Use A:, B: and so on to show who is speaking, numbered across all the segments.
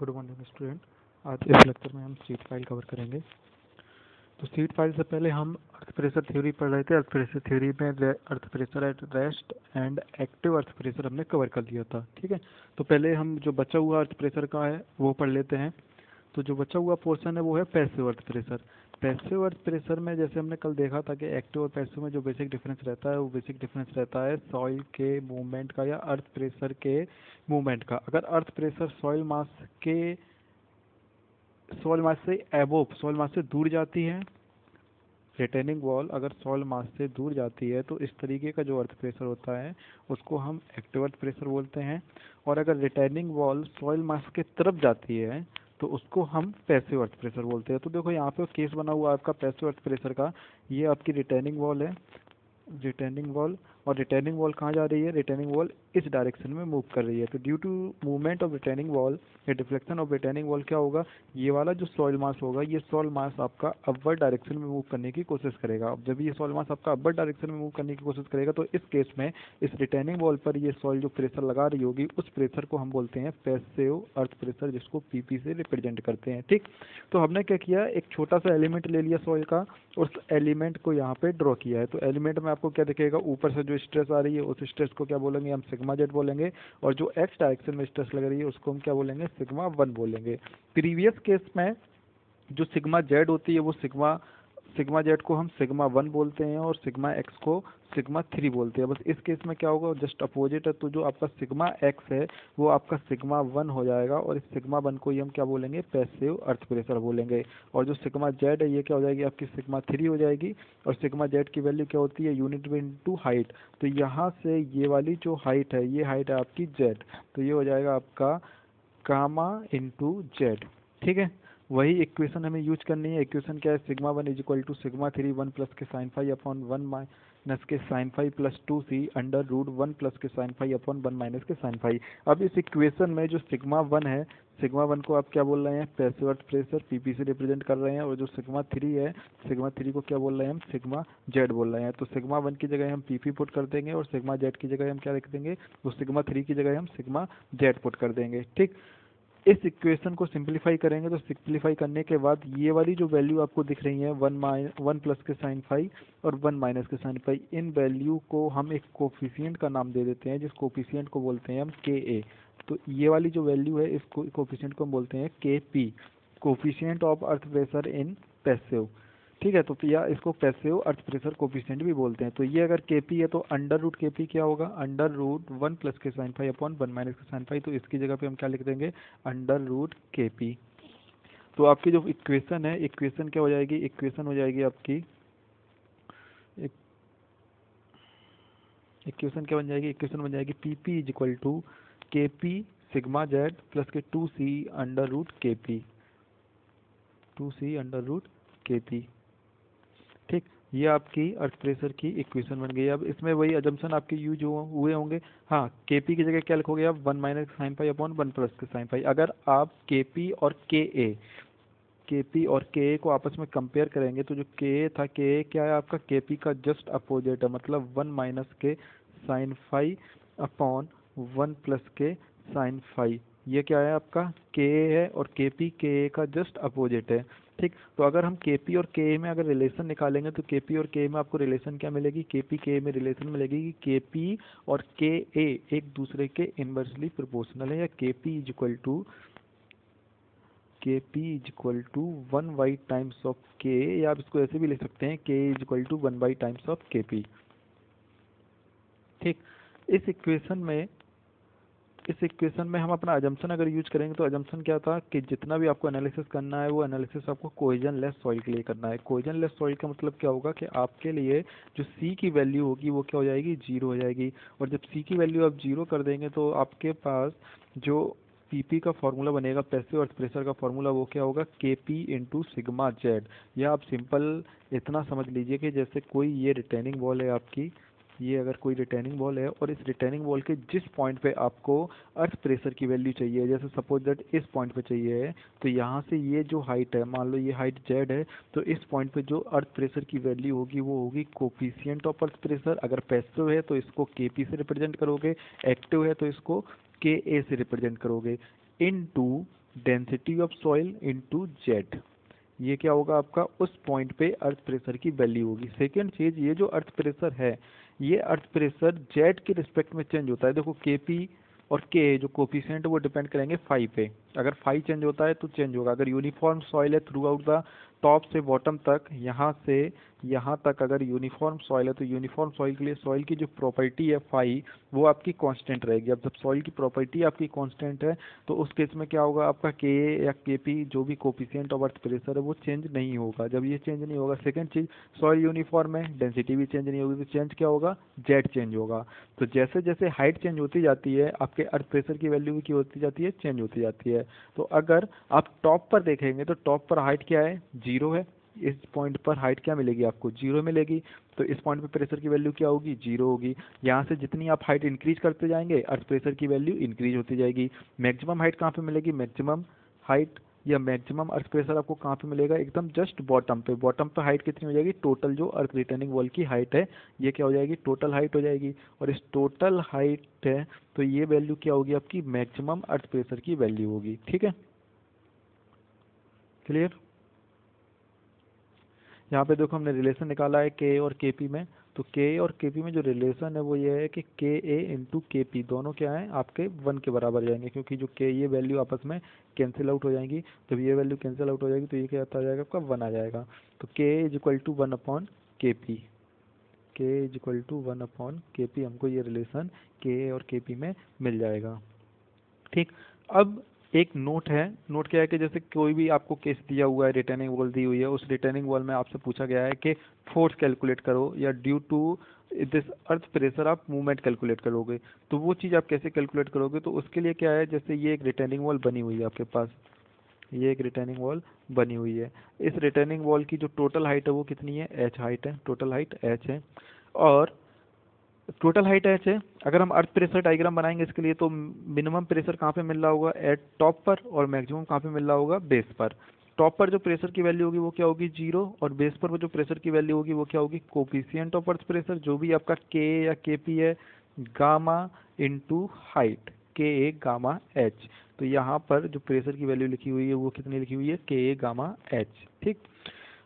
A: Good morning student आज इस lecture में हम सीट फ़ाइल कवर करेंगे। तो सीट फ़ाइल से पहले हम अर्थ प्रेशर थ्योरी पढ़ रहे थे। अर्थ प्रेशर थ्योरी में earth pressure at rest and active earth pressure हमने कवर कर लिया था, ठीक है? तो पहले हम जो बचा हुआ अर्थ प्रेशर का है, वो पढ़ लेते हैं। तो जो बचा हुआ पोर्सन है, वो है passive earth pressure passive earth pressure में जैसे हमने कल देखा था कि एक्टिव और पैसिव में जो बेसिक डिफरेंस रहता है, वो बेसिक डिफरेंस रहता है सॉइल के मूवमेंट का या अर्थ प्रेशर के मूवमेंट का। अगर अर्थ प्रेशर सॉइल मास के सॉइल मास से एबोव सॉइल मास से दूर जाती है रिटेनिंग वॉल अगर सॉइल मास से दूर जाती है तो इस तरीके का जो अर्थ प्रेशर होता है, उसको हम एक्टिव अर्थ प्रेशर बोलते हैं। और अगर रिटेनिंग वॉल सॉइल मास के तरफ़ जाती है तो उसको हम पैसिव अर्थ प्रेशर बोलते हैं। तो देखो यहाँ पे केस बना हुआ है आपका पैसिव अर्थ प्रेशर का। ये आपकी रिटर्निंग वॉल है। रिटर्निंग वॉल और रिटर्निंग वॉल कहाँ जा रही है? रिटर्निंग वॉल इस डायरेक्शन में मूव कर रही है। तो due to movement of retaining wall या डिफ्लेक्शन ऑफ़ रिटर्निंग वॉल क्या होगा? ये वाला जो सॉइल मास होगा, ये सॉइल मास आपका अपर डायरेक्शन में मूव करने की कोशिश करेगा। जब ये सॉइल मास आपका अपर डायरेक्शन में मूव करने की कोशिश करेगा तो इस केस में इस रिटर्निंग वॉल पर ये सॉइल जो प्रेशर लगा रही होगी, उस प्रेशर को हम बोलते हैं पैसिव अर्थ प्रेशर जिसको पीपी से रिप्रेजेंट करते हैं। ठीक? तो हमने क्या किया? एक छोटा सा एलिमेंट ले लिया सॉइल का, उस एलिमेंट को यहाँ पे ड्रॉ किया है। तो एलिमेंट में आपको क्या दिखेगा? ऊपर से जो स्ट्रेस आ रही है, उस स्ट्रेस को क्या बोलेंगे? हम सिग्मा जेड बोलेंगे। और जो एक्स डायरेक्शन में स्ट्रेस लग रही है, उसको हम क्या बोलेंगे? सिग्मा वन बोलेंगे। प्रीवियस केस में जो सिग्मा जेड होती है, वो सिग्मा सिग्मा जेड को हम सिग्मा वन बोलते हैं और सिग्मा एक्स को सिग्मा थ्री बोलते हैं। बस इस केस में क्या होगा? जस्ट अपोजिट है तो जो आपका सिग्मा एक्स है, वो आपका सिग्मा वन हो जाएगा और इस सिग्मा वन को ही हम क्या बोलेंगे? पैसिव अर्थ प्रेशर बोलेंगे। और जो सिग्मा जेड है, ये क्या हो जाएगी? आपकी सिग्मा थ्री हो जाएगी और सिग्मा जेड की वैल्यू क्या होती है? यूनिट टू हाइट तो यहाँ से ये वाली जो हाइट है, ये हाइट है आपकी जेड। तो ये हो जाएगा आपका कामा इंटू जेड। ठीक है? वही इक्वेशन हमें यूज़ करनी है। इक्वेशन क्या है? Sigma one is equal to sigma three one plus के sine phi upon one minus के sine phi plus two C under root one plus के sine phi upon one minus के sine phi अब इस equation में जो sigma one है sigma one को आप क्या बोल रहे हैं? अर्थ प्रेशर पीपी से रिप्रेजेंट कर रहे हैं और जो सिग्मा थ्री है सिग्मा थ्री को क्या बोल रहे हैं हम? सिग्मा जेड बोल रहे हैं। तो सिग्मा वन की जगह हम पीपी पुट कर देंगे और सिग्मा जेड की जगह हम क्या लिख देंगे? वो सिग्मा थ्री की जगह हम सिग्मा जेड पुट कर देंगे। ठीक? इस इक्वेशन को सिंप्लीफाई करेंगे तो सिंप्लीफाई करने के बाद ये वाली जो वैल्यू आपको दिख रही है वन माइन वन प्लस के साइन फाइव और वन माइनस के साइन फाइव इन वैल्यू को हम एक कोफिशियंट का नाम दे देते हैं, जिस कोफिशियंट को बोलते हैं हम के ए तो ये वाली जो वैल्यू है, इस कोफिशियंट को हम बोलते हैं K P coefficient of earth pressure in passive ठीक है तो या इसको पैसिव अर्थ प्रेशर कोफिशियंट भी बोलते हैं। तो ये अगर के पी है तो अंडर रूट के पी क्या होगा? अंडर रूट वन प्लस के sine phi upon one minus के साइन फाइव तो इसकी जगह पे हम क्या लिख देंगे? अंडर रूट के पी तो आपकी जो इक्वेशन है इक्वेशन क्या हो जाएगी? इक्वेशन हो जाएगी आपकी इक्वेशन क्या बन जाएगी? इक्वेशन बन जाएगी P P is equal to K P sigma Z plus के two C under root K P two C under root K P ठीक, ये आपकी अर्थ प्रेशर की इक्वेशन बन गई अब इसमें वही अजम्पन आपके यूज़ हुए होंगे। हाँ के पी की जगह क्या लिखोगे आप? One minus sine phi upon one plus के साइन फाइव अगर आप के पी और के ए के पी और के ए को आपस में कंपेयर करेंगे तो जो के ए था के ए क्या है आपका? के पी का जस्ट अपोजिट है। मतलब वन माइनस के sine phi upon one plus के साइन फाइव ये क्या है आपका? के ए है और के पी के ए का जस्ट अपोजिट है। ठीक तो अगर हम के पी और के ए में अगर रिलेशन निकालेंगे तो के पी और के ए में आपको रिलेशन क्या मिलेगी? के पी के ए में रिलेशन मिलेगी कि के पी और के ए एक दूसरे के इनवर्सली प्रोपोर्शनल है, या K P is equal to K P is equal to one by times of K या आप इसको ऐसे भी लिख सकते हैं K is equal to one by times of K P ठीक, इस इक्वेशन में इस इक्वेशन में हम अपना अजम्पन अगर यूज़ करेंगे तो अजम्पन क्या था कि जितना भी आपको एनालिसिस करना है, वो एनालिसिस आपको कोइजन लेस सॉइल के लिए करना है। कोइजन लेस सॉइल का मतलब क्या होगा कि आपके लिए जो सी की वैल्यू होगी वो क्या हो जाएगी? ज़ीरो हो जाएगी। और जब सी की वैल्यू आप ज़ीरो कर देंगे तो आपके पास जो पीपी का फॉर्मूला बनेगा पैसिव अर्थ प्रेशर का फॉर्मूला वो क्या होगा? के पी इंटू सिग्मा जेड या आप सिंपल इतना समझ लीजिए कि जैसे कोई ये रिटेनिंग वॉल है आपकी ये अगर कोई रिटेनिंग वॉल है और इस रिटेनिंग वॉल के जिस पॉइंट पे आपको अर्थ प्रेशर की वैल्यू चाहिए, जैसे सपोज़ दैट इस पॉइंट पे चाहिए है तो यहाँ से ये जो हाइट है, मान लो ये हाइट जेड है तो इस पॉइंट पे जो अर्थ प्रेशर की वैल्यू होगी, वो होगी कोफिशियंट ऑफ़ अर्थ प्रेशर अगर पैसिव है तो इसको के पी से रिप्रेजेंट करोगे एक्टिव है तो इसको के ए से रिप्रेजेंट करोगे into density of soil into Z ये क्या होगा आपका? उस पॉइंट पे अर्थ प्रेशर की वैल्यू होगी। सेकेंड चीज़, ये जो अर्थ प्रेशर है, ये अर्थ प्रेशर जेट के रिस्पेक्ट में चेंज होता है। देखो के पी और के जो कोफिशेंट वो डिपेंड करेंगे फाइव पे। अगर फाइव चेंज होता है तो चेंज होगा। अगर यूनिफॉर्म सॉइल है थ्रू आउट द टॉप से बॉटम तक, यहाँ से यहाँ तक अगर यूनिफॉर्म सॉइल है तो यूनिफॉर्म सॉइल के लिए सॉइल की जो प्रॉपर्टी है फाई वो आपकी कांस्टेंट रहेगी। अब जब सॉइल की प्रॉपर्टी आपकी कांस्टेंट है तो उस केस में क्या होगा? आपका के या के पी जो भी कोपिशियंट ऑफ़ अर्थ प्रेशर है, वो चेंज नहीं होगा। जब ये चेंज नहीं होगा सेकेंड चीज़ सॉइल यूनिफॉर्म है डेंसिटी भी चेंज नहीं होगी तो चेंज क्या होगा? जेड चेंज होगा। तो जैसे जैसे हाइट चेंज होती जाती है, आपके अर्थ प्रेशर की वैल्यू भी क्या होती जाती है? चेंज होती जाती है। तो अगर आप टॉप पर देखेंगे तो टॉप पर हाइट क्या है? ज़ीरो है, इस पॉइंट पर हाइट क्या मिलेगी आपको? ज़ीरो मिलेगी। तो इस पॉइंट पे प्रेशर की वैल्यू क्या होगी? ज़ीरो होगी। यहाँ से जितनी आप हाइट इंक्रीज करते जाएँगे अर्थ प्रेशर की वैल्यू इंक्रीज होती जाएगी। मैक्सिमम हाइट कहाँ पे मिलेगी? मैक्सिमम हाइट या मैक्सिमम अर्थ प्रेशर आपको कहाँ पे मिलेगा? एकदम जस्ट बॉटम पे। बॉटम पे हाइट कितनी हो जाएगी? टोटल जो अर्थ रिटर्निंग वॉल की हाइट है, ये क्या हो जाएगी? टोटल हाइट हो जाएगी। और इस टोटल हाइट है तो ये वैल्यू क्या होगी आपकी? मैक्सिमम अर्थ प्रेशर की वैल्यू होगी। ठीक है? क्लियर यहाँ पे देखो हमने रिलेशन निकाला है के और के पी में। तो के और के पी में जो रिलेशन है वो ये है कि के ए इंटू के पी दोनों क्या है? आपके वन के बराबर जाएँगे, क्योंकि जो के ये वैल्यू आपस में कैंसिल आउट हो जाएँगी। जब ये वैल्यू कैंसिल आउट हो जाएगी तो ये क्या आ जाएगा? आपका वन आ जाएगा। तो K is equal to one upon K P K is equal to one upon K P हमको ये रिलेशन के और के पी में मिल जाएगा। ठीक? अब एक नोट है। नोट क्या है कि जैसे कोई भी आपको केस दिया हुआ है रिटर्निंग वॉल दी हुई है, उस रिटर्निंग वॉल में आपसे पूछा गया है कि फोर्स कैलकुलेट करो या due to this earth pressure आप मूवमेंट कैलकुलेट करोगे। तो वो चीज़ आप कैसे कैलकुलेट करोगे? तो उसके लिए क्या है, जैसे ये एक रिटर्निंग वॉल बनी हुई है आपके पास। ये एक रिटर्निंग वॉल बनी हुई है। इस रिटर्निंग वॉल की जो टोटल हाइट है वो कितनी है? एच हाइट है। टोटल हाइट एच है। और टोटल हाइट एच है अगर हम अर्थ प्रेशर डायग्राम बनाएँगे इसके लिए तो मिनिमम प्रेशर कहाँ पे मिल रहा होगा? एट टॉप पर और मैक्सिमम कहाँ पे मिल रहा होगा? बेस पर। टॉप पर जो प्रेशर की वैल्यू होगी, वो क्या होगी? ज़ीरो और बेस पर जो प्रेशर की वैल्यू होगी, वो क्या होगी? कोपिशियंट ऑफ़ अर्थ प्रेशर जो भी आपका के या के पी है गामा इंटू हाइट के ए गामा एच तो यहाँ पर जो प्रेशर की वैल्यू लिखी हुई है, वो कितनी लिखी हुई है? के ए गामा एच ठीक?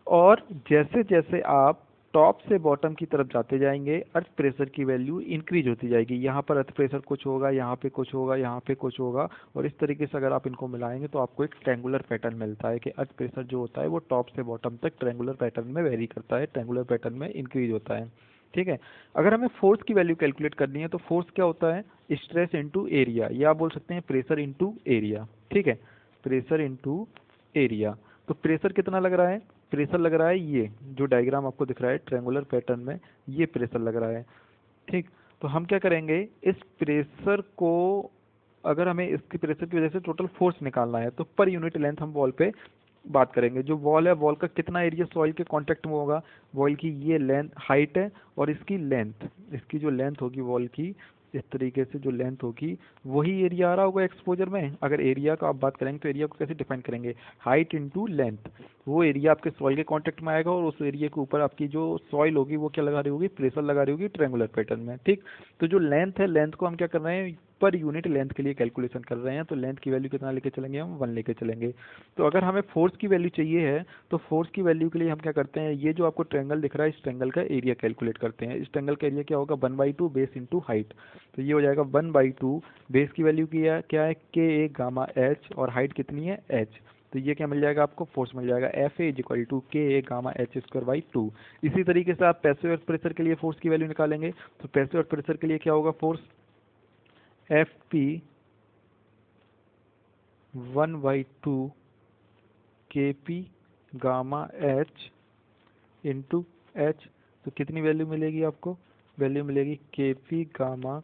A: और जैसे जैसे आप टॉप से बॉटम की तरफ़ जाते जाएँगे, अर्थ प्रेशर की वैल्यू इंक्रीज होती जाएगी। यहाँ पर अर्थ प्रेशर कुछ होगा, यहाँ पे कुछ होगा, यहाँ पे कुछ होगा। और इस तरीके से अगर आप इनको मिलाएँगे तो आपको एक ट्रेंगुलर पैटर्न मिलता है कि अर्थ प्रेशर जो होता है वो टॉप से बॉटम तक ट्रेंगुलर पैटर्न में वेरी करता है ट्रेंगुलर पैटर्न में इंक्रीज होता है। ठीक है? अगर हमें फोर्स की वैल्यू कैलकुलेट करनी है तो फोर्स क्या होता है? स्ट्रेस इंटू एरिया या आप बोल सकते हैं प्रेशर इंटू एरिया ठीक है? प्रेशर इंटू एरिया तो प्रेशर कितना लग रहा है? प्रेशर लग रहा है, ये जो डायग्राम आपको दिख रहा है ट्रेंगुलर पैटर्न में, ये प्रेशर लग रहा है, ठीक? तो हम क्या करेंगे, इस प्रेशर को, अगर हमें इसकी प्रेशर की वजह से टोटल फोर्स निकालना है तो पर यूनिट लेंथ हम वॉल पे बात करेंगे। जो वॉल है वॉल का कितना एरिया सॉइल के कांटेक्ट में होगा? वॉल की ये लेंथ हाइट है और इसकी लेंथ इसकी जो लेंथ होगी वॉल की इस तरीके से जो लेंथ होगी, वही एरिया आ रहा होगा एक्सपोजर में? अगर एरिया का आप बात करेंगे तो एरिया को कैसे डिफाइन करेंगे? हाइट इंटू लेंथ वो एरिया आपके सॉइल के कॉन्टेक्ट में आएगा और उस एरिया के ऊपर आपकी जो सॉइल होगी, वो क्या लगा रही होगी? प्रेशर लगा रही होगी ट्रेंगुलर पैटर्न में, ठीक? तो जो लेंथ है लेंथ को हम क्या कर रहे हैं? पर यूनिट लेंथ के लिए कैलकुलेशन कर रहे हैं तो लेंथ की वैल्यू कितना लेके चलेंगे हम? वन लेके चलेंगे। तो अगर हमें फोर्स की वैल्यू चाहिए है तो फोर्स की वैल्यू के लिए हम क्या करते हैं? ये जो आपको ट्रेंगल दिख रहा है, इस ट्रेंगल का एरिया कैलकुलेट करते हैं। इस ट्रेंगल का एरिया क्या होगा? One by two base into height तो ये हो जाएगा वन बाई टू बेस की वैल्यू क्या क्या है? के ए गामा एच और हाइट कितनी है? एच तो ये क्या मिल जाएगा आपको? फोर्स मिल जाएगा। F A is equal to K A gamma H square by two इसी तरीके से आप पैसे और प्रेशर के लिए फोर्स की वैल्यू निकालेंगे। तो पैसे और प्रेशर के लिए क्या होगा? Force F P one by two K P gamma H into H तो कितनी वैल्यू मिलेगी आपको? वैल्यू मिलेगी K P gamma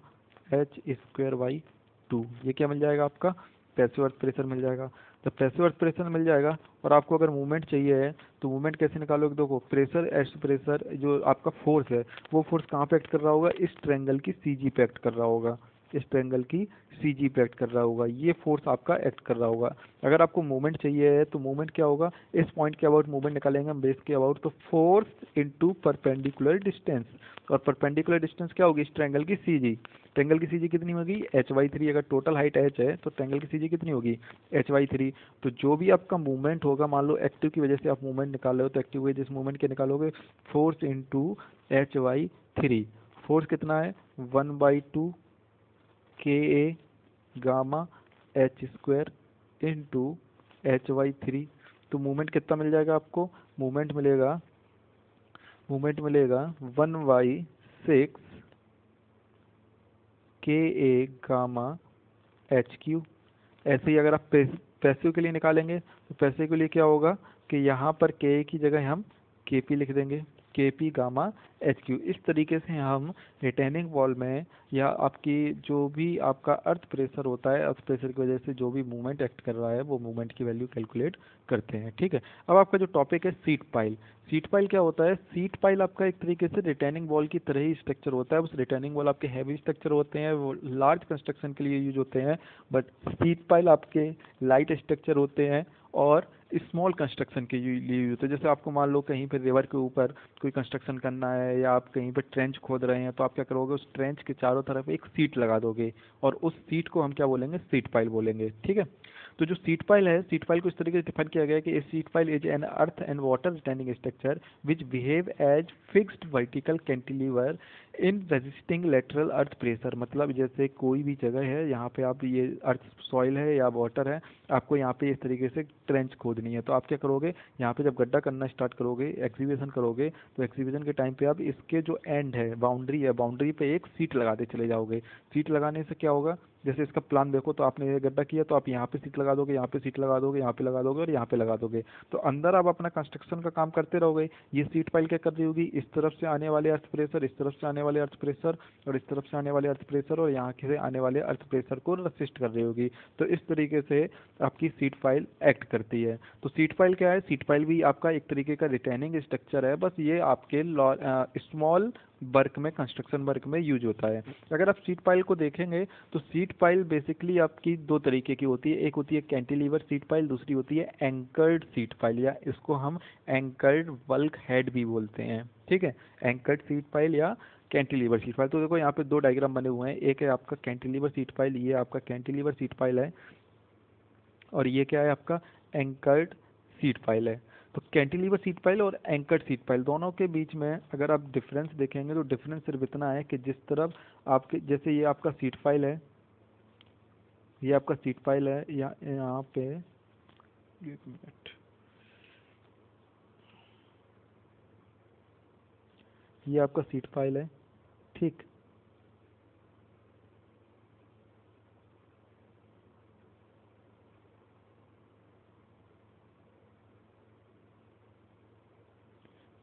A: H square by two ये क्या मिल जाएगा आपका? पैसिव अर्थ प्रेशर मिल जाएगा। जब पैसिव अर्थ प्रेशर मिल जाएगा और आपको अगर मूवमेंट चाहिए है तो मूवमेंट कैसे निकालोगे? देखो प्रेशर एस प्रेशर जो आपका फोर्स है, वो फोर्स कहाँ पे एक्ट कर रहा होगा? इस ट्रेंगल की सी जी पे एक्ट कर रहा होगा। इस ट्रेंगल की सी जी पे एक्ट कर रहा होगा, ये फोर्स आपका एक्ट कर रहा होगा। अगर आपको मूवमेंट चाहिए है तो मूवमेंट क्या होगा? इस पॉइंट के अबाउट मूवमेंट निकालेंगे हम बेस के अबाउट तो फोर्स इंटू परपेंडिकुलर डिस्टेंस और परपेंडिकुलर डिस्टेंस क्या होगी? इस ट्रायंगल की सी जी ट्रेंगल की सी जी कितनी होगी? एच वाई थ्री अगर टोटल हाइट एच है तो ट्रेंगल की सी जी कितनी होगी? एच वाई थ्री तो जो भी आपका मूवमेंट होगा, मान लो एक्टिव की वजह से आप मूवमेंट निकाल रहे हो तो एक्टिव वजह से मूवमेंट के निकालोगे? Force into H by three force कितना है? One by two K A gamma H square into H by three तो मूवमेंट कितना मिल जाएगा आपको? मूवमेंट मिलेगा मूवमेंट मिलेगा वन वाई सिक्स के ए गामा एच क्यू ऐसे ही अगर आप पैसिव के लिए निकालेंगे तो पैसे के लिए क्या होगा कि यहाँ पर के ए की जगह हम के पी लिख देंगे। के पी गामा एच क्यू इस तरीके से हम रिटेनिंग वॉल में या आपकी जो भी आपका अर्थ प्रेशर होता है अर्थ प्रेशर की वजह से जो भी मूवमेंट एक्ट कर रहा है, वो मूवमेंट की वैल्यू कैलकुलेट करते हैं, ठीक है? अब आपका जो टॉपिक है सीट पाइल सीट पाइल क्या होता है? सीट पाइल आपका एक तरीके से रिटेनिंग वॉल की तरह ही स्ट्रक्चर होता है। उस रिटेनिंग वॉल आपके हैवी स्ट्रक्चर होते हैं, वो लार्ज कंस्ट्रक्शन के लिए यूज़ होते हैं बट सीट पाइल आपके लाइट स्ट्रक्चर होते हैं और स्मॉल कंस्ट्रक्शन के लिए यूज़ होते हैं जैसे आपको मान लो कहीं पर रिवर के ऊपर कोई कंस्ट्रक्शन करना है या आप कहीं पर ट्रेंच खोद रहे हैं तो आप क्या करोगे, उस ट्रेंच के चारों तरफ़ एक सीट लगा दोगे और उस सीट को हम क्या बोलेंगे सीट पाइल बोलेंगे, ठीक है? तो जो सीट पाइल है सीट पाइल को इस तरीके से डिफाइन किया गया है कि sheet pile is an earth and water standing structure which behave as fixed vertical cantilever in resisting lateral earth pressure मतलब जैसे कोई भी जगह है, यहाँ पे आप ये अर्थ सॉइल है या वाटर है, आपको यहाँ पे इस तरीके से ट्रेंच खोदनी है। तो आप क्या करोगे? यहाँ पे जब गड्ढा करना स्टार्ट करोगे एक्सीबिशन करोगे तो एक्सीबिशन के टाइम पे आप इसके जो एंड है बाउंड्री है बाउंड्री पे एक सीट लगाते चले जाओगे। सीट लगाने से क्या होगा? जैसे इसका प्लान देखो तो आपने ये गड्ढा किया तो आप यहाँ पे सीट लगा दोगे, यहाँ पे सीट लगा दोगे, यहाँ पे लगा दोगे और यहाँ पे लगा दोगे। तो अंदर आप अपना कंस्ट्रक्शन का काम करते रहोगे। ये सीट पाइल क्या कर रही होगी? इस तरफ़ से आने वाले अर्थ प्रेशर इस तरफ़ से आने वाले अर्थ प्रेशर और इस तरफ़ से आने वाले अर्थ प्रेशर और यहाँ से आने वाले अर्थ प्रेशर को रसिस्ट कर रही होगी। तो इस तरीके से आपकी सीट फ़ाइल एक्ट करती है। तो सीट फ़ाइल क्या है? सीट फ़ाइल भी आपका एक तरीके का रिटेनिंग स्ट्रक्चर है। बस ये आपके स्मॉल वर्क में कंस्ट्रक्शन वर्क में यूज़ होता है। अगर आप सीट पाइल को देखेंगे तो सीट पाइल बेसिकली आपकी दो तरीके की होती है। एक होती है कैंटिलीवर सीट पाइल दूसरी होती है एंकर्ड सीट पाइल या इसको हम एंकर्ड वल्क हेड भी बोलते हैं। ठीक है? एंकर्ड सीट पाइल या कैंटिलीवर सीट पाइल तो देखो, यहाँ पे दो डायग्राम बने हुए हैं। एक है आपका कैंटिलीवर सीट पाइल ये आपका कैंटिलीवर सीट पाइल है। और ये क्या है आपका? एंकर्ड सीट पाइल है। कैंटिलीवर सीट पाइल और एंकर्ड सीट पाइल दोनों के बीच में अगर आप डिफरेंस देखेंगे तो डिफरेंस सिर्फ़ इतना है कि जिस तरफ़ आपके, जैसे ये आपका सीट फ़ाइल है, ये आपका सीट फ़ाइल है, या, यहाँ पे, एक मिनट ये आपका सीट फ़ाइल है, ठीक।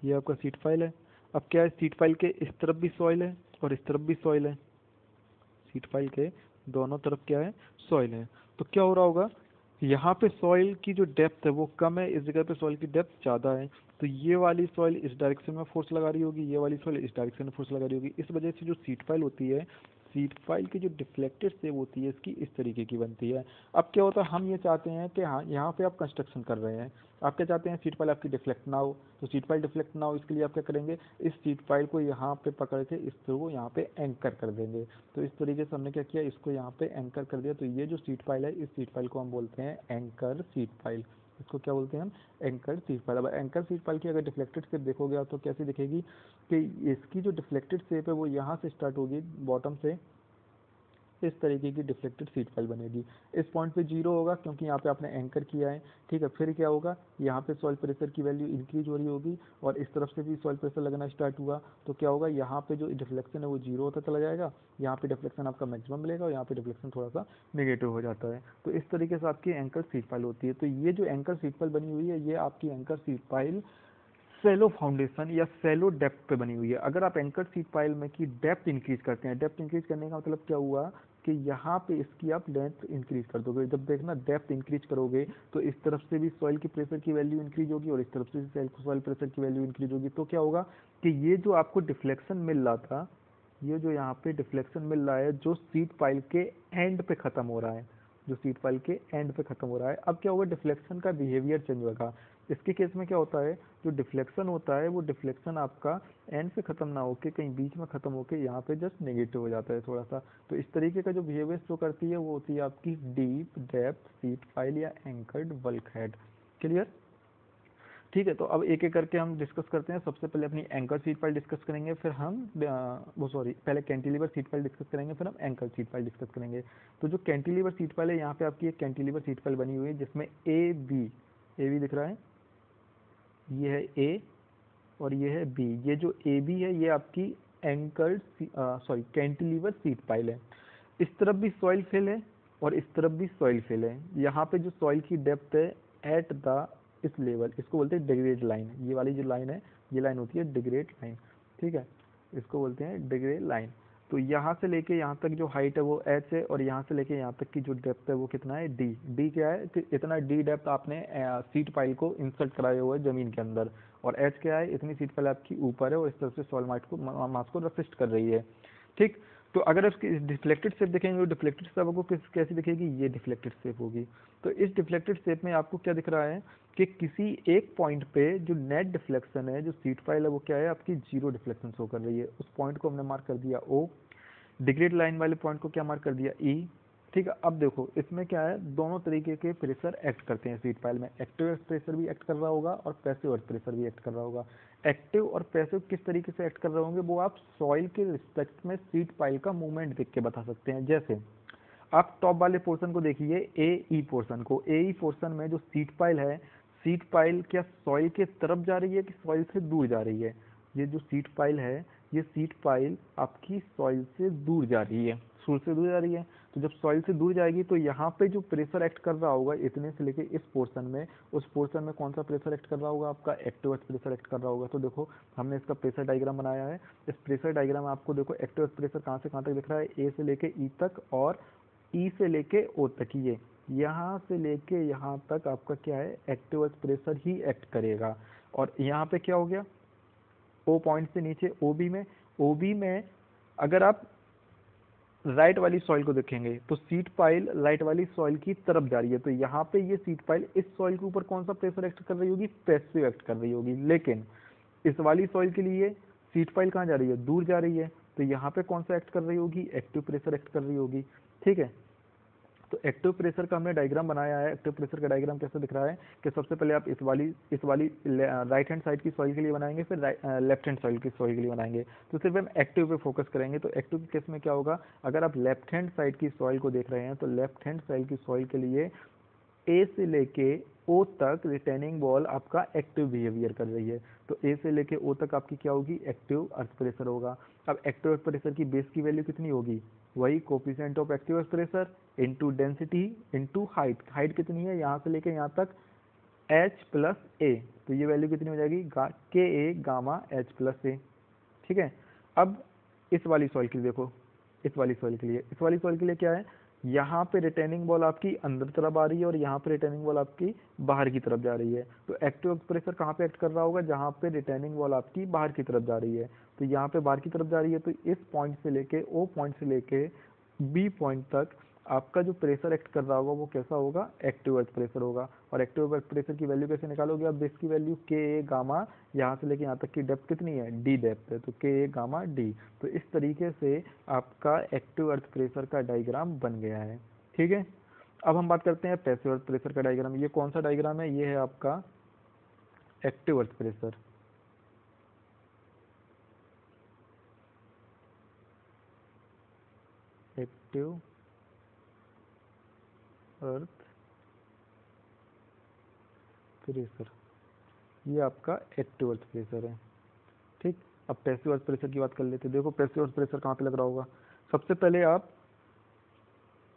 A: ये आपका सीट फ़ाइल है। अब क्या है सीट फ़ाइल के इस तरफ़ भी सॉइल है और इस तरफ़ भी सॉइल है? सीट फ़ाइल के दोनों तरफ़ क्या है? सॉइल है। तो क्या हो रहा होगा? यहाँ पे सॉइल की जो डेप्थ है वो कम है, इस जगह पे सॉइल की डेप्थ ज़्यादा है। तो ये वाली सॉइल इस डायरेक्शन में फोर्स लगा रही होगी, ये वाली सॉइल इस डायरेक्शन में फोर्स लगा रही होगी। इस वजह से जो सीट फ़ाइल होती है सीट फ़ाइल की जो डिफ्लेक्टेड सेव होती है, इसकी इस तरीके की बनती है। अब क्या होता है, हम ये चाहते हैं कि हाँ यहाँ पे आप कंस्ट्रक्शन कर रहे हैं। आप क्या चाहते हैं सीट फ़ाइल आपकी डिफ्लेक्ट ना हो तो सीट फ़ाइल डिफ्लेक्ट ना हो, इसके लिए आप क्या करेंगे, इस सीट फ़ाइल को यहाँ पे पकड़ के इस को यहाँ पे एंकर कर देंगे। तो इस तरीके से हमने क्या किया, इसको यहाँ पे एंकर कर दिया। तो ये जो सीट फ़ाइल है, इस सीट फ़ाइल को हम बोलते हैं एंकर सीट फ़ाइल इसको क्या बोलते हैं हम? एंकर सीट पाल अब एंकर सीट पाल की अगर डिफ्लेक्टेड शेप देखोगे आप तो कैसी दिखेगी कि इसकी जो डिफ्लेक्टेड शेप है, वो यहाँ से स्टार्ट होगी बॉटम से इस तरीके की डिफ्लेक्टेड सीट फ़ाइल बनेगी। इस पॉइंट पे ज़ीरो होगा क्योंकि यहाँ पे आपने एंकर किया है, ठीक है? फिर क्या होगा? यहाँ पे सॉइल प्रेशर की वैल्यू इंक्रीज हो रही होगी और इस तरफ़ से भी सॉइल प्रेशर लगना स्टार्ट हुआ। तो क्या होगा? यहाँ पे जो डिफ्लेक्शन है वो ज़ीरो होता चला जाएगा। यहाँ पे डिफ्लेक्शन आपका मैक्सिमम मिलेगा और यहाँ पे डिफ्लेक्शन थोड़ा सा निगेटिव हो जाता है। तो इस तरीके से आपकी एंकर सीट फ़ाइल होती है। तो ये जो एंकर सीट फ़ाइल बनी हुई है, ये आपकी anchor sheet pile shallow foundation या सेलो डेप्थ पे बनी हुई है। अगर आप एंकर सीट पाइल में की डेप्थ इंक्रीज करते हैं डेप्थ इंक्रीज करने का मतलब क्या हुआ कि यहाँ पे इसकी आप लेंथ इंक्रीज कर दोगे। जब देखना डेप्थ इंक्रीज करोगे तो इस तरफ़ से भी सॉइल की प्रेशर की वैल्यू इंक्रीज होगी और इस तरफ़ से भी सॉइल प्रेशर की वैल्यू इंक्रीज होगी। तो क्या होगा कि ये जो आपको डिफ्लेक्शन मिल रहा था, ये जो यहाँ पे डिफ्लेक्शन मिल रहा है, जो सीट पाइल के एंड पे खत्म हो रहा है, जो सीट पाइल के एंड पे खत्म हो रहा है, अब क्या होगा डिफ्लेक्शन का बिहेवियर चेंज होगा। इसके केस में क्या होता है? जो डिफ्लेक्शन होता है, वो डिफ्लेक्शन आपका एंड से ख़त्म ना होके, कहीं बीच में ख़त्म होके, यहाँ पे जस्ट नेगेटिव हो जाता है थोड़ा सा तो इस तरीके का जो बिहेवियर शो करती है, वो होती है आपकी डीप डेप्थ सीट फ़ाइल या एंकर्ड बल्क हेड क्लियर ठीक है तो अब एक एक करके हम डिस्कस करते हैं। सबसे पहले अपनी एंकर सीट फ़ाइल डिस्कस करेंगे, फिर हम वो सॉरी पहले कैंटिलीवर सीट फ़ाइल डिस्कस करेंगे, फिर हम एंकर सीट फ़ाइल डिस्कस करेंगे। तो जो कैंटिलीवर सीट फ़ाइल है, यहाँ पे आपकी एक कैंटिलीवर सीट फ़ाइल बनी हुई है, जिसमें ए बी ए बी दिख रहा है? ये है ए और ये है बी ये जो ए बी है, ये आपकी anchored sorry cantilever sheet pile है। इस तरफ़ भी सॉइल फिल है और इस तरफ़ भी सॉइल फिल है। यहाँ पे जो सॉइल की डेप्थ है एट द इस लेवल इसको बोलते हैं डिग्रेड लाइन ये वाली जो लाइन है, ये लाइन होती है डिग्रेड लाइन ठीक है? इसको बोलते हैं डिग्रेड लाइन तो यहाँ से लेके यहाँ तक जो हाइट है वो एच है और यहाँ से लेके यहाँ तक की जो डेप्थ है वो कितना है? डी डी क्या है? कि इतना डी डेप्थ आपने सीट पाइल को इंसर्ट कराया हुआ है ज़मीन के अंदर और एच क्या है? इतनी सीट पाइल आपकी ऊपर है और इस तरह से सॉल माइट को मास को रसिस्ट कर रही है। ठीक? तो अगर इसकी डिफ्लेक्टेड शेप देखेंगे डिफ्लेक्टेड शेप आपको किस कैसी दिखेगी? ये डिफ्लेक्टेड शेप होगी। तो इस डिफ्लेक्टेड शेप में आपको क्या दिख रहा है कि किसी एक पॉइंट पे जो नेट डिफ्लेक्शन है जो सीट फ़ाइल है वो क्या है? आपकी ज़ीरो डिफ्लेक्शन शो कर रही है। उस पॉइंट को हमने मार्क कर दिया ओ डिग्रेड लाइन वाले पॉइंट को क्या मार्क कर दिया? ई e, ठीक है? अब देखो इसमें क्या है? दोनों तरीके के प्रेशर एक्ट करते हैं सीट फ़ाइल में। एक्टिव प्रेशर भी एक्ट कर रहा होगा और पैसिव अर्थ प्रेशर भी एक्ट कर रहा होगा। एक्टिव और पैसिव किस तरीके से एक्ट कर रहे होंगे, वो आप सॉइल के रिस्पेक्ट में सीट पाइल का मूवमेंट देख के बता सकते हैं। जैसे, आप टॉप वाले पोर्शन को देखिए ए ई पोर्शन को। ए ई पोर्शन में जो सीट पाइल है सीट पाइल क्या सॉइल के तरफ़ जा रही है कि सॉइल से दूर जा रही है? ये जो सीट पाइल है ये सीट पाइल आपकी सॉइल से दूर जा रही है सूर से दूर जा रही है। तो जब सॉइल से दूर जाएगी तो यहाँ पे जो प्रेशर एक्ट कर रहा होगा, इतने से लेके इस पोर्शन में, उस पोर्शन में कौन सा प्रेशर एक्ट कर रहा होगा आपका? एक्टिव प्रेशर एक्ट कर रहा होगा। तो देखो, हमने इसका प्रेशर डायग्राम बनाया है। इस प्रेशर डायग्राम आपको देखो एक्टिव प्रेशर कहाँ से कहाँ तक दिख रहा है? ए से लेके ई e तक और ई e से लेके ओ तक ये यहाँ से लेके यहाँ तक आपका क्या है? एक्टिव प्रेशर ही एक्ट करेगा। और यहाँ पे क्या हो गया? ओ पॉइंट से नीचे ओ बी में ओ बी में अगर आप राइट वाली सॉइल को देखेंगे तो सीट पाइल राइट वाली सॉइल की तरफ़ जा रही है। तो यहाँ पे ये सीट पाइल इस सॉइल के ऊपर कौन सा प्रेशर एक्ट कर रही होगी? पैसिव एक्ट कर रही होगी। लेकिन इस वाली सॉइल के लिए सीट पाइल कहाँ जा रही है? दूर जा रही है। तो यहाँ पे कौन सा एक्ट कर रही होगी? एक्टिव प्रेशर एक्ट कर रही होगी। ठीक है? तो एक्टिव प्रेशर का हमने डायग्राम बनाया है। एक्टिव प्रेशर का डायग्राम कैसे दिख रहा है कि सबसे पहले आप इस वाली इस वाली राइट हैंड साइड की सॉइल के लिए बनाएँगे, फिर लेफ़्ट हैंड साइड की सॉइल के लिए बनाएँगे। तो सिर्फ़ हम एक्टिव पे फोकस करेंगे तो एक्टिव केस में क्या होगा? अगर आप लेफ़्ट हैंड साइड की सॉइल को देख रहे हैं तो लेफ़्ट हैंड साइड की सॉइल के लिए ए से लेके ओ तक रिटेनिंग वॉल आपका एक्टिव बिहेवियर कर रही है। तो ए से लेके ओ तक आपकी क्या होगी? एक्टिव अर्थ प्रेशर होगा। अब एक्टिव अर्थ प्रेशर की बेस की वैल्यू कितनी होगी? वही coefficient of active earth pressure into density into height height कितनी है? यहाँ से लेके यहाँ तक एच प्लस ए तो ये वैल्यू कितनी हो जाएगी? K A gamma H plus A ठीक है? अब इस वाली सॉइल के लिए देखो। इस वाली सॉइल के लिए। इस वाली सॉइल के लिए क्या है? यहाँ पे रिटर्निंग बॉल आपकी अंदर तरफ़ आ रही है और यहाँ पे रिटर्निंग बॉल आपकी बाहर की तरफ़ जा रही है। तो एक्टिव प्रेशर कहाँ पे एक्ट कर रहा होगा? जहाँ पे रिटर्निंग बॉल आपकी बाहर की तरफ़ जा रही है। तो यहाँ पे बाहर की तरफ़ जा रही है तो इस पॉइंट से लेके ओ पॉइंट से लेके बी पॉइंट तक आपका जो प्रेशर एक्ट कर रहा होगा वो कैसा होगा? एक्टिव अर्थ प्रेशर होगा। और एक्टिव अर्थ प्रेशर की वैल्यू कैसे निकालोगे आप? बेस की वैल्यू के ए गामा यहाँ से लेके यहाँ तक की डेप्थ कितनी है? डी डेप्थ है। तो के ए गामा डी तो इस तरीके से आपका एक्टिव अर्थ प्रेशर का डाइग्राम बन गया है। ठीक है? अब हम बात करते हैं पैसिव अर्थ प्रेशर का डाइग्राम ये कौन सा डाइग्राम है? ये है आपका active earth pressure active earth. Pressure ये आपका एक्टिव अर्थ प्रेशर है। ठीक? अब पैसिव अर्थ प्रेशर की बात कर लेते हैं। देखो पैसिव अर्थ प्रेशर कहाँ पे लग रहा होगा? सबसे पहले आप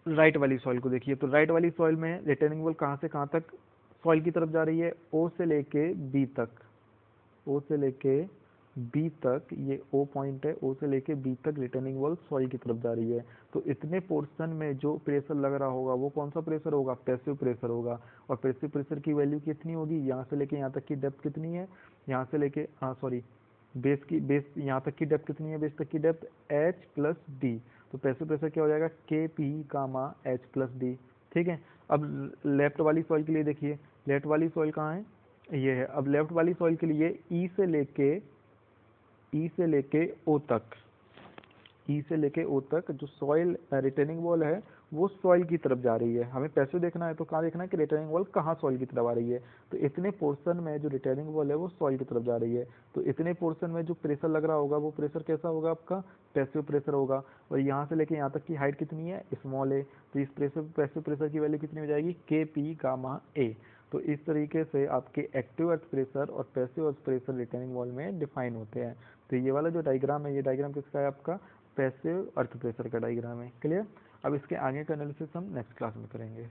A: राइट वाली सॉइल को देखिए। तो राइट वाली सॉइल में रिटर्निंग वॉल कहाँ से कहाँ तक? सॉइल की तरफ़ जा रही है। ओ से लेके बी तक। ओ से लेके बी तक, ये ओ पॉइंट है ओ से लेके बी तक रिटर्निंग वॉल सॉइल की तरफ़ जा रही है। तो इतने पोर्शन में जो प्रेशर लग रहा होगा, वो कौन सा प्रेशर होगा? पैसिव प्रेशर होगा। और पैसिव प्रेशर की वैल्यू कितनी होगी? यहाँ से लेके यहाँ तक की डेप्थ कितनी है? यहाँ से लेके हाँ सॉरी बेस की बेस यहाँ तक की डेप्थ कितनी है? बेस तक की डेप्थ एच प्लस डी तो पैसिव प्रेशर क्या हो जाएगा? के पी का कामा एच प्लस डी ठीक है? अब लेफ़्ट वाली सॉइल के लिए देखिए। लेफ़्ट वाली सॉइल कहाँ है? ये है। अब लेफ़्ट वाली सॉइल के लिए ई e से लेके ई e से लेके ओ तक। ई e से लेके ओ तक जो सॉइल रिटेनिंग वॉल है, वो सॉइल की तरफ़ जा रही है। हमें पैसे देखना है तो कहाँ देखना है कि रिटर्निंग वॉल कहाँ सॉइल की तरफ़ आ रही है। तो इतने पोर्शन में जो रिटर्निंग वॉल है, वो सॉइल की तरफ़ जा रही है। तो इतने पोर्शन में जो प्रेशर लग रहा होगा, वो प्रेशर कैसा होगा आपका? पैसिव प्रेशर होगा। और यहाँ से लेके यहाँ तक की हाइट कितनी है? स्मॉल ए तो इस प्रेशर पैसिव प्रेशर की वैल्यू कितनी हो जाएगी? के पी गामा ए तो इस तरीके से आपके एक्टिव अर्थ प्रेशर और passive earth pressure retaining wall में डिफाइन होते हैं। तो ये वाला जो डायग्राम है, ये डायग्राम किसका है आपका? पैसिव अर्थ प्रेशर का डायग्राम है। क्लियर अब इसके आगे का एनालिसिस हम नेक्स्ट क्लास में करेंगे।